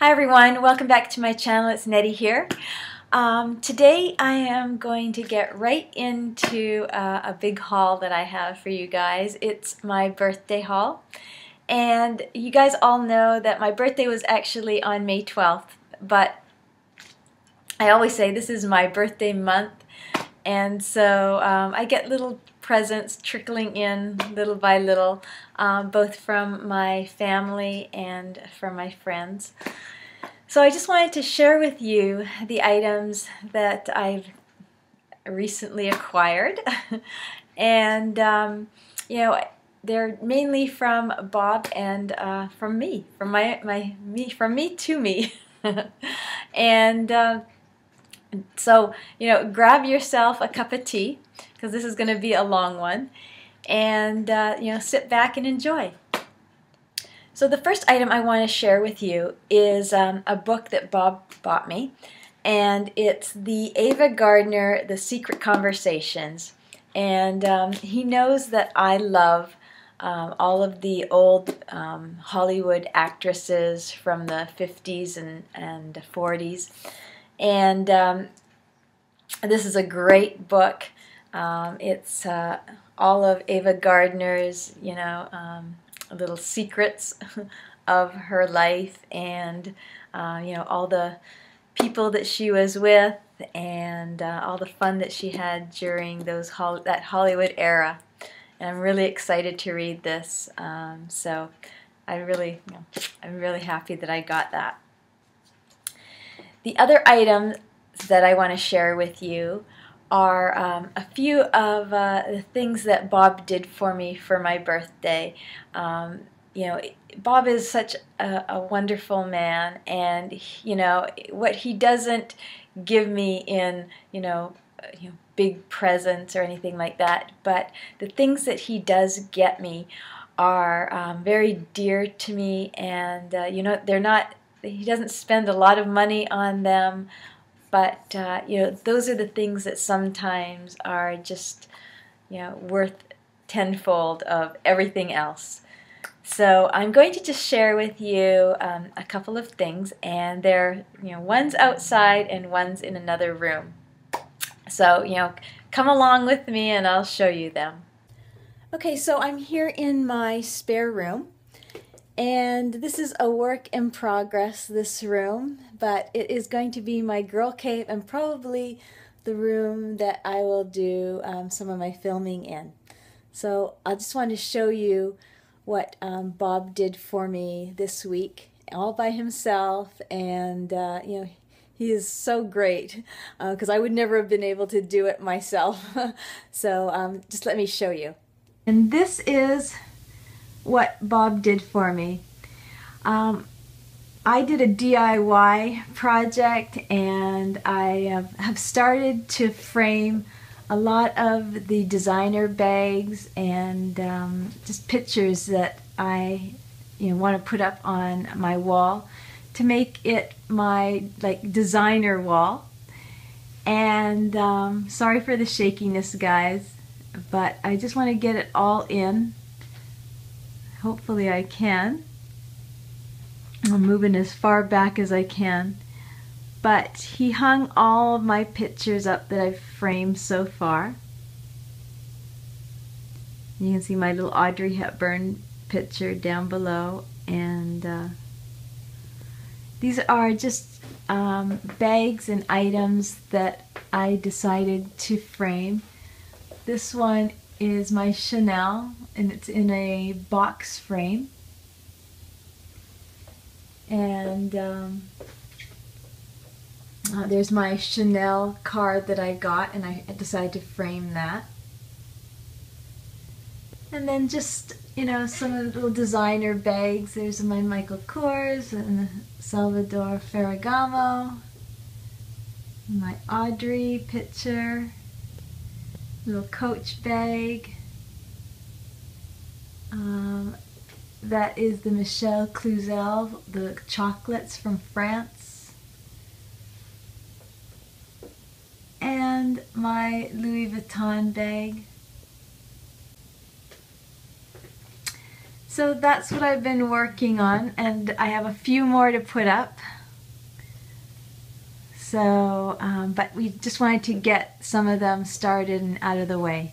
Hi everyone, welcome back to my channel. It's Nettie here. Um, today I am going to get right into uh, a big haul that I have for you guys. It's my birthday haul. And you guys all know that my birthday was actually on May 12th, but I always say this is my birthday month and so um, I get little presents trickling in little by little, um, both from my family and from my friends. So I just wanted to share with you the items that I've recently acquired. and, um, you know, they're mainly from Bob and uh, from me, from my, my me, from me to me. and uh, so, you know, grab yourself a cup of tea because this is going to be a long one and, uh, you know, sit back and enjoy. So the first item I want to share with you is um, a book that Bob bought me and it's the Ava Gardner The Secret Conversations and um, he knows that I love um, all of the old um, Hollywood actresses from the 50s and, and 40s and um, this is a great book. Um, it's uh, all of Ava Gardner's, you know, um, little secrets of her life and, uh, you know, all the people that she was with and uh, all the fun that she had during those that Hollywood era. And I'm really excited to read this. Um, so I really, you know, I'm really happy that I got that. The other items that I want to share with you are um, a few of uh, the things that Bob did for me for my birthday. Um, you know, Bob is such a, a wonderful man, and you know what he doesn't give me in you know, you know big presents or anything like that, but the things that he does get me are um, very dear to me, and uh, you know they're not he doesn't spend a lot of money on them, but uh, you know those are the things that sometimes are just you know worth tenfold of everything else. So I'm going to just share with you um, a couple of things, and they're you know one's outside and one's in another room. So you know come along with me and I'll show you them. Okay, so I'm here in my spare room and this is a work in progress, this room, but it is going to be my girl cave and probably the room that I will do um, some of my filming in. So I just wanted to show you what um, Bob did for me this week, all by himself, and uh, you know he is so great because uh, I would never have been able to do it myself. so um, just let me show you. And this is what Bob did for me. Um, I did a DIY project and I have started to frame a lot of the designer bags and um, just pictures that I you know, want to put up on my wall to make it my like designer wall. And um, sorry for the shakiness, guys, but I just want to get it all in Hopefully I can. I'm moving as far back as I can. But he hung all of my pictures up that I've framed so far. You can see my little Audrey Hepburn picture down below. And uh, these are just um, bags and items that I decided to frame. This one is my Chanel and it's in a box frame. And um, uh, there's my Chanel card that I got and I decided to frame that. And then just, you know, some of the little designer bags. There's my Michael Kors and Salvador Ferragamo. My Audrey picture little coach bag. Um, that is the Michel Cluizel, the chocolates from France. And my Louis Vuitton bag. So that's what I've been working on, and I have a few more to put up. So, um, but we just wanted to get some of them started and out of the way.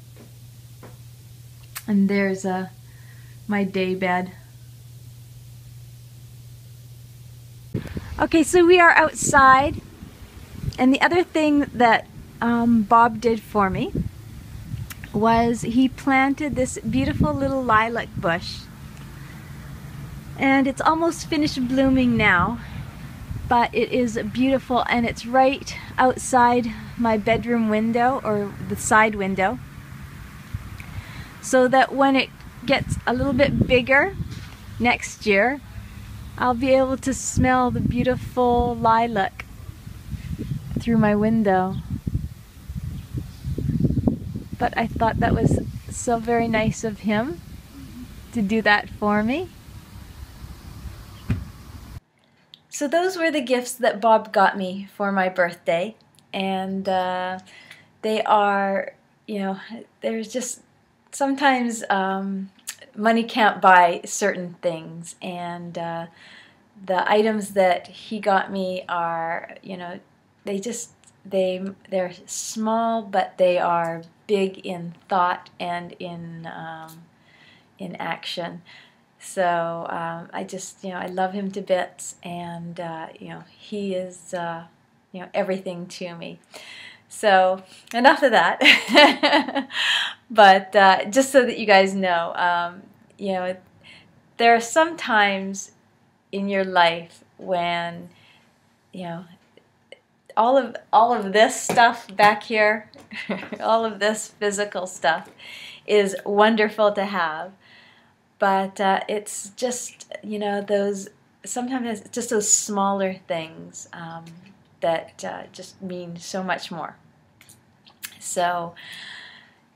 And there's a, uh, my day bed. Okay, so we are outside. And the other thing that um, Bob did for me was he planted this beautiful little lilac bush. And it's almost finished blooming now, but it is beautiful and it's right outside my bedroom window or the side window. So that when it gets a little bit bigger next year, I'll be able to smell the beautiful lilac through my window. But I thought that was so very nice of him to do that for me. So those were the gifts that Bob got me for my birthday. And uh, they are, you know, there's just sometimes um, money can't buy certain things. And uh, the items that he got me are, you know, they just they they're small, but they are big in thought and in um, in action. So um, I just you know I love him to bits, and uh, you know he is uh, you know everything to me. So enough of that. but uh, just so that you guys know, um, you know, there are some times in your life when you know all of all of this stuff back here, all of this physical stuff is wonderful to have. But uh, it's just you know those sometimes it's just those smaller things um, that uh, just mean so much more. So,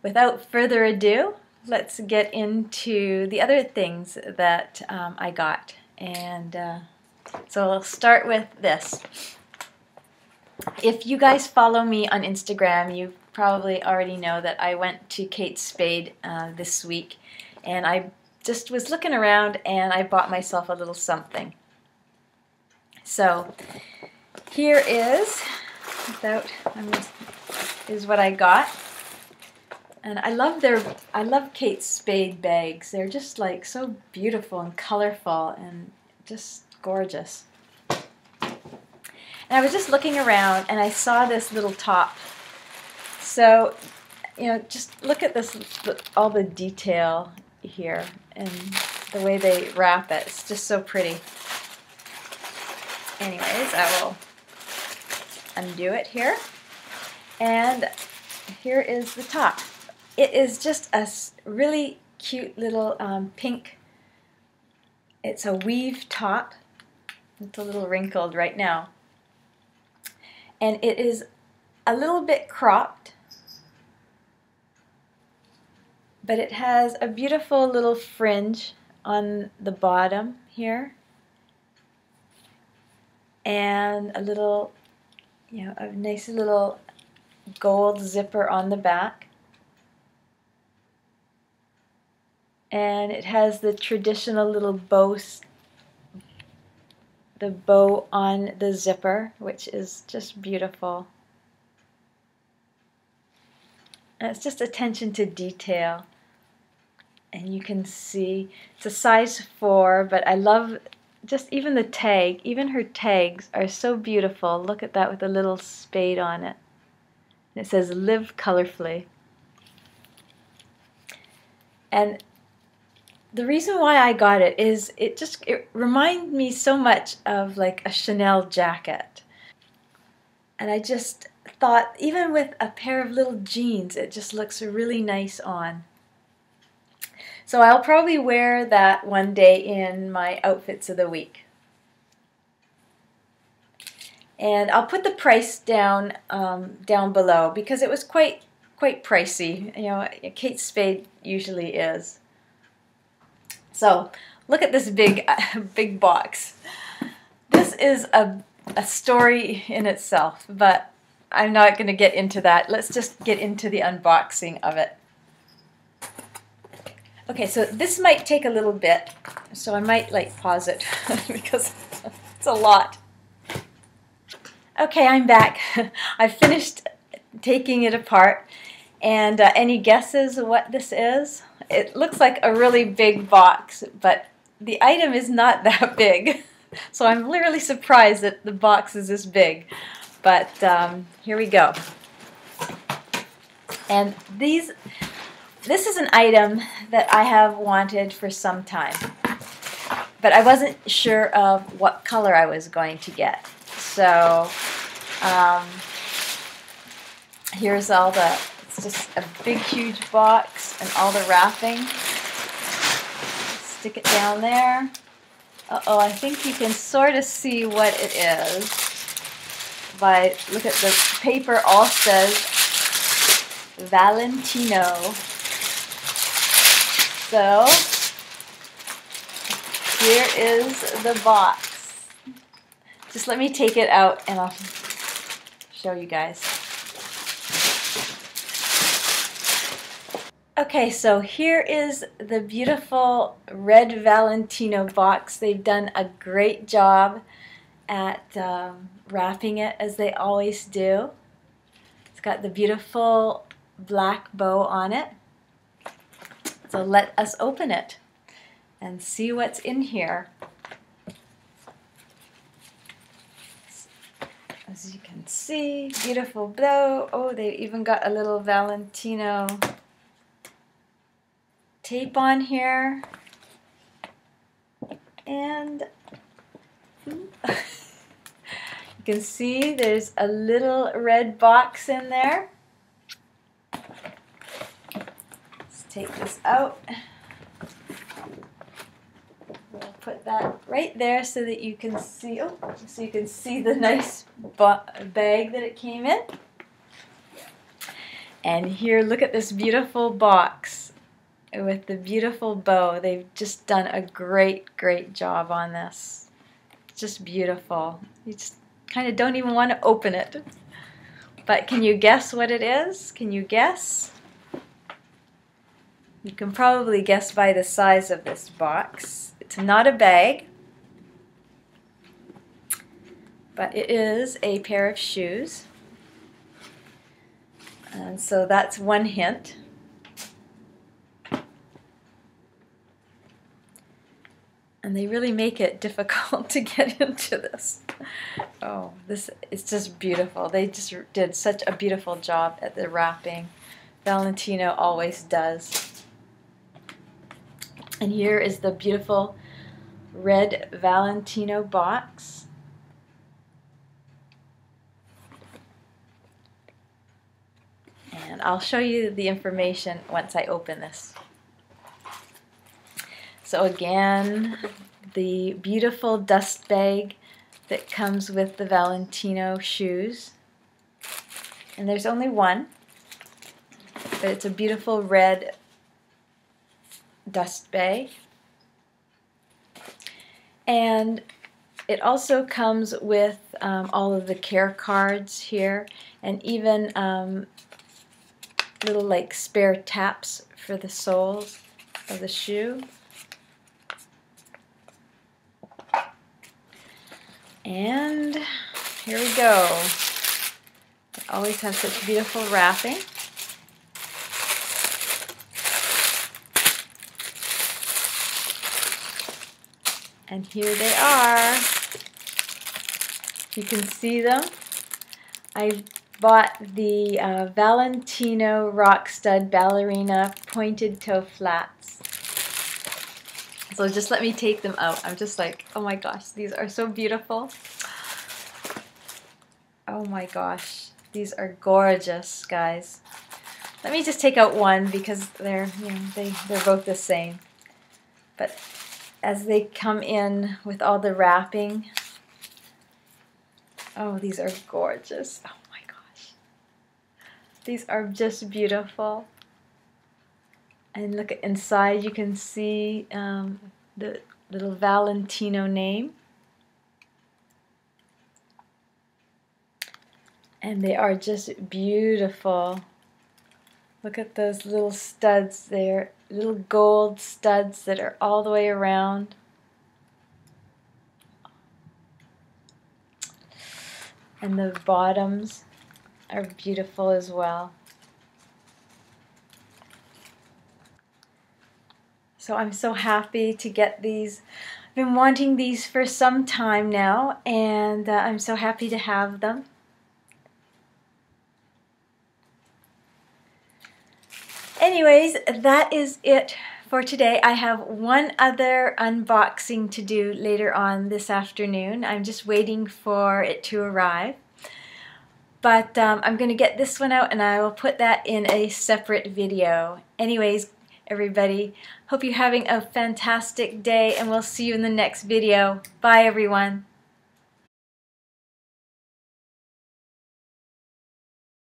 without further ado, let's get into the other things that um, I got. And uh, so I'll start with this. If you guys follow me on Instagram, you probably already know that I went to Kate Spade uh, this week and I just was looking around and I bought myself a little something. So here is, without, is what I got. And I love their, I love Kate Spade bags. They're just like so beautiful and colorful and just gorgeous. And I was just looking around and I saw this little top. So, you know, just look at this, all the detail here and the way they wrap it. It's just so pretty. Anyways, I will undo it here. And here is the top. It is just a really cute little um, pink, it's a weave top. It's a little wrinkled right now and it is a little bit cropped but it has a beautiful little fringe on the bottom here and a little you know a nice little gold zipper on the back and it has the traditional little bow the bow on the zipper, which is just beautiful. And it's just attention to detail. And you can see it's a size 4, but I love just even the tag. Even her tags are so beautiful. Look at that with a little spade on it. And it says, live colorfully. And the reason why I got it is it just it reminded me so much of like a Chanel jacket. And I just thought even with a pair of little jeans it just looks really nice on. So I'll probably wear that one day in my outfits of the week. And I'll put the price down um, down below because it was quite quite pricey. You know, Kate Spade usually is. So look at this big, big box. This is a, a story in itself, but I'm not going to get into that. Let's just get into the unboxing of it. Okay, so this might take a little bit, so I might like pause it because it's a lot. Okay, I'm back. I finished taking it apart. And uh, any guesses what this is? It looks like a really big box, but the item is not that big. So I'm literally surprised that the box is this big. But um, here we go. And these, this is an item that I have wanted for some time. But I wasn't sure of what color I was going to get. So um, here's all the, it's just a big huge box and all the wrapping. Stick it down there. Uh-oh, I think you can sort of see what it is. By, look at the paper all says Valentino. So, here is the box. Just let me take it out and I'll show you guys. Okay, so here is the beautiful red Valentino box. They've done a great job at um, wrapping it as they always do. It's got the beautiful black bow on it. So let us open it and see what's in here. As you can see, beautiful bow. Oh, they even got a little Valentino tape on here. And you can see there's a little red box in there. Let's take this out. We'll put that right there so that you can see, oh, so you can see the nice bag that it came in. And here, look at this beautiful box with the beautiful bow. They've just done a great, great job on this. Just beautiful. You just kind of don't even want to open it. But can you guess what it is? Can you guess? You can probably guess by the size of this box. It's not a bag, but it is a pair of shoes. And so that's one hint. and they really make it difficult to get into this. Oh, this it's just beautiful. They just did such a beautiful job at the wrapping. Valentino always does. And here is the beautiful red Valentino box. And I'll show you the information once I open this. So again, the beautiful dust bag that comes with the Valentino shoes. And there's only one, but it's a beautiful red dust bag. And it also comes with um, all of the care cards here and even um, little like spare taps for the soles of the shoe. And here we go. They always have such beautiful wrapping. And here they are. You can see them. I bought the uh, Valentino Rockstud Ballerina Pointed Toe Flats. So just let me take them out. I'm just like, oh my gosh, these are so beautiful. Oh my gosh, these are gorgeous, guys. Let me just take out one because they're, you know, they, they're both the same. But as they come in with all the wrapping, oh, these are gorgeous. Oh my gosh. These are just beautiful and look inside you can see um, the little Valentino name and they are just beautiful look at those little studs there little gold studs that are all the way around. And the bottoms are beautiful as well. So I'm so happy to get these. I've been wanting these for some time now, and uh, I'm so happy to have them. Anyways, that is it for today. I have one other unboxing to do later on this afternoon. I'm just waiting for it to arrive. But um, I'm going to get this one out and I will put that in a separate video. Anyways, everybody, hope you're having a fantastic day and we'll see you in the next video. Bye everyone.